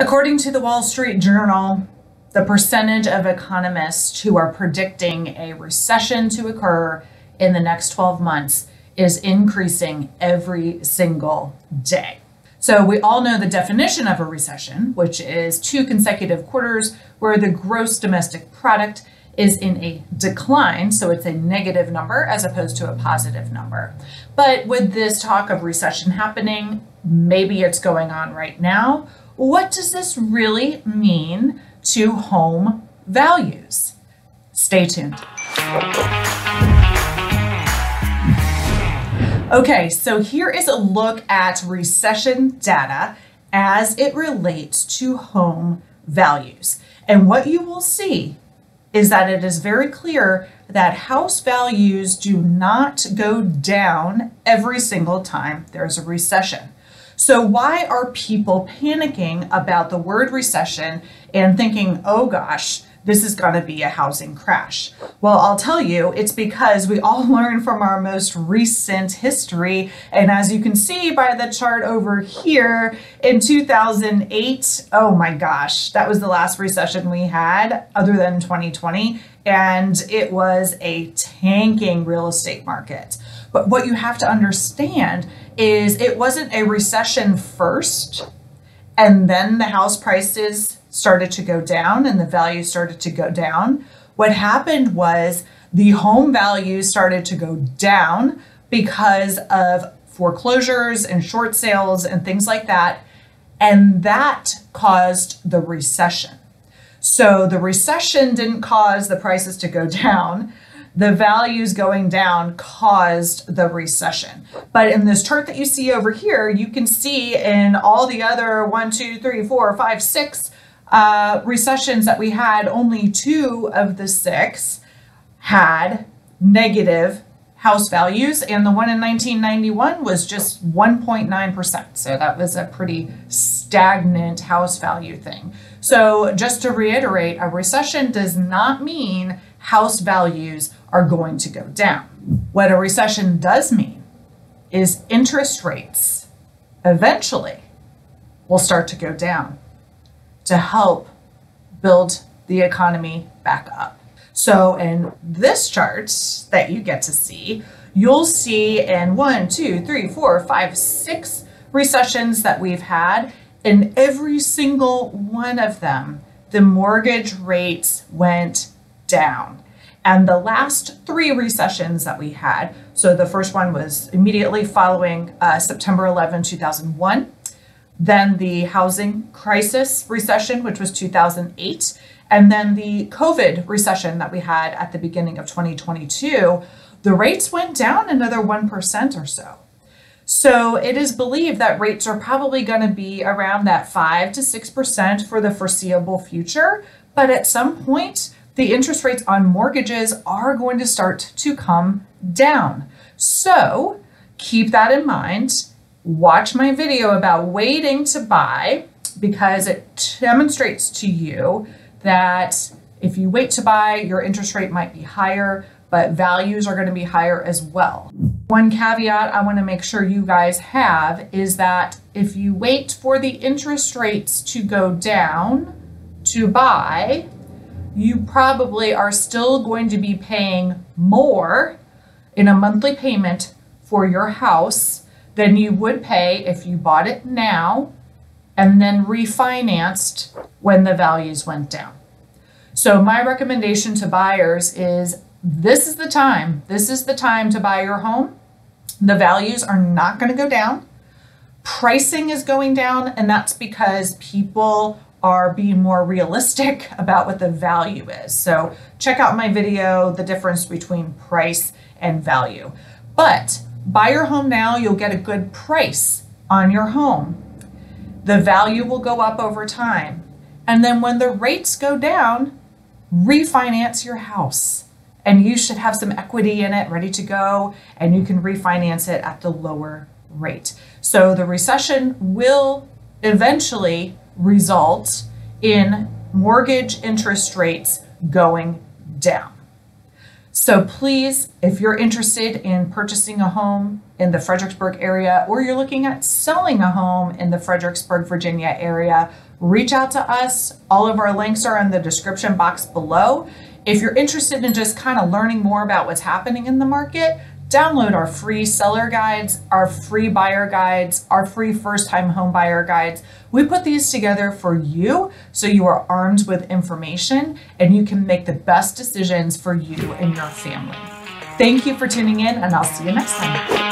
According to the Wall Street Journal, the percentage of economists who are predicting a recession to occur in the next 12 months is increasing every single day. So, we all know the definition of a recession, which is two consecutive quarters where the gross domestic product is in a decline. So, it's a negative number as opposed to a positive number. But with this talk of recession happening, maybe it's going on right now. What does this really mean to home values? Stay tuned. Okay, so here is a look at recession data as it relates to home values. And what you will see is that it is very clear that house values do not go down every single time there's a recession. So, why are people panicking about the word recession and thinking, oh gosh, this is going to be a housing crash. Well, I'll tell you, it's because we all learn from our most recent history. And as you can see by the chart over here, in 2008, oh my gosh, that was the last recession we had other than 2020. And it was a tanking real estate market. But what you have to understand is it wasn't a recession first, and then the house prices started to go down and the value started to go down. What happened was the home values started to go down because of foreclosures and short sales and things like that. And that caused the recession. So the recession didn't cause the prices to go down. The values going down caused the recession. But in this chart that you see over here, you can see in all the other one, two, three, four, five, six uh, recessions that we had, only two of the six had negative house values, and the one in 1991 was just 1.9%. So that was a pretty stagnant house value thing. So, just to reiterate, a recession does not mean house values are going to go down. What a recession does mean is interest rates eventually will start to go down to help build the economy back up. So in this chart that you get to see, you'll see in one, two, three, four, five, six recessions that we've had, in every single one of them, the mortgage rates went down. And the last three recessions that we had, so the first one was immediately following uh, September 11, 2001. Then the housing crisis recession, which was 2008, and then the COVID recession that we had at the beginning of 2022, the rates went down another 1% or so. So it is believed that rates are probably going to be around that 5 to 6% for the foreseeable future. But at some point, the interest rates on mortgages are going to start to come down. So keep that in mind watch my video about waiting to buy because it demonstrates to you that if you wait to buy, your interest rate might be higher, but values are going to be higher as well. One caveat I want to make sure you guys have is that if you wait for the interest rates to go down to buy, you probably are still going to be paying more in a monthly payment for your house than you would pay if you bought it now and then refinanced when the values went down. So, my recommendation to buyers is this is the time. This is the time to buy your home. The values are not going to go down. Pricing is going down, and that's because people are being more realistic about what the value is. So, check out my video, the difference between price and value. But Buy your home now, you'll get a good price on your home. The value will go up over time. And then when the rates go down, refinance your house. And you should have some equity in it ready to go, and you can refinance it at the lower rate. So the recession will eventually result in mortgage interest rates going down. So please, if you're interested in purchasing a home in the Fredericksburg area or you're looking at selling a home in the Fredericksburg, Virginia area, reach out to us. All of our links are in the description box below. If you're interested in just kind of learning more about what's happening in the market, download our free seller guides, our free buyer guides, our free first time home buyer guides. We put these together for you so you are armed with information and you can make the best decisions for you and your family. Thank you for tuning in, and I'll see you next time.